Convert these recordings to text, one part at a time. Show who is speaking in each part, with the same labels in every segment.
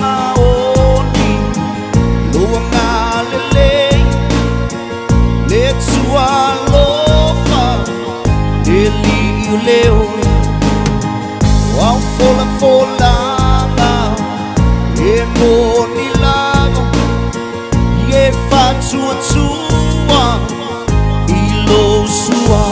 Speaker 1: maoni loaga lelei le tualofa e liu leo o au folafolaga e moni lava sua.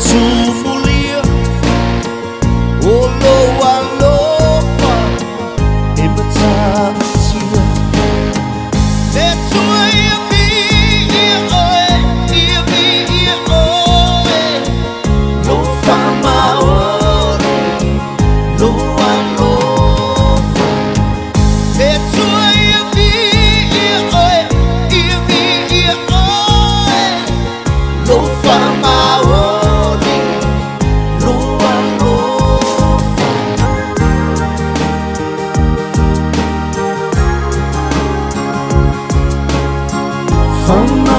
Speaker 1: 祝福 봄